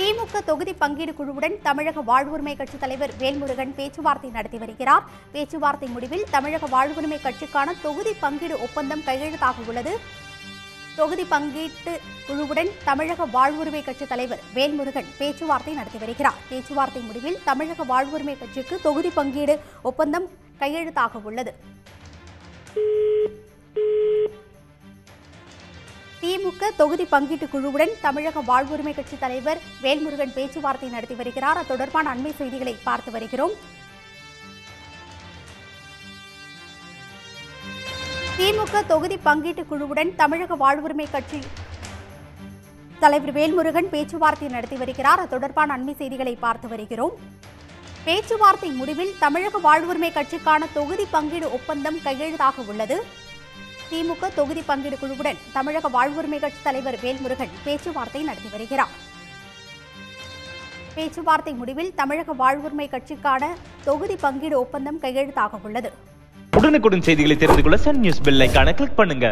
திமுக தொகுதி பங்கீடு குழுவுடன் தமிழக வாழ்வுரிமை கட்சித் தலைவர் வேல்முருகன் பேச்சுவார்த்தை நடத்தி வருகிறார். பேச்சுவார்த்தை முடிவில் தமிழக வாழ்வுரிமை கட்சிக்கான தொகுதி பங்கீடு ஒப்பந்தம் கையெழுத்தாக உள்ளது. தொகுதி பங்கீட்டு குழுவுடன் தமிழக வாழ்வுரிமை கட்சித் தலைவர் வேல்முருகன் பேச்சுவார்த்தை நடத்தி வருகிறார். பேச்சுவார்த்தை முடிவில் தமிழக வாழ்வுரிமை கட்சிக்கு தொகுதி பங்கீடு ஒப்பந்தம் கையெழுத்தாக உள்ளது. திமுக தொகுதி பங்கீட்டு குழுவுடன் தமிழக வாழ்வுரிமை கட்சி தலைவர் வேல்முருகன் பேச்சுவார்த்தை நடத்தி வருகிறார். அது தொடர்பான அண்மை செய்திகளை பார்த்து வருகிறோம். திமுக தொகுதி பங்கீட்டு குழுவுடன் தமிழக வாழ்வுரிமை கட்சி தலைவர் வேல்முருகன் பேச்சுவார்த்தை நடத்தி வருகிறார். அது தொடர்பான அண்மை செய்திகளை பார்த்து வருகிறோம். பேச்சுவார்த்தை முடிவில் தமிழக வாழ்வுரிமை கட்சிக்கான தொகுதி பங்கீடு ஒப்பந்தம் கையெழுத்தாக உள்ளது. திமுக தொகுதி பங்கீடு குழுவுடன் தமிழக வாழ்வுரிமை கட்சி தலைவர் வேல்முருகன் பேச்சுவார்த்தை நடத்தி வருகிறார். பேச்சுவார்த்தை முடிவில் தமிழக வாழ்வுரிமை கட்சிக்கான தொகுதி பங்கீடு ஒப்பந்தம் கையெழுத்தாக உள்ளது. உடனுக்குடன் செய்திகளை தெரிந்து கொள்ள சன் நியூஸ் பெல் ஐக்கான கிளிக் பண்ணுங்க.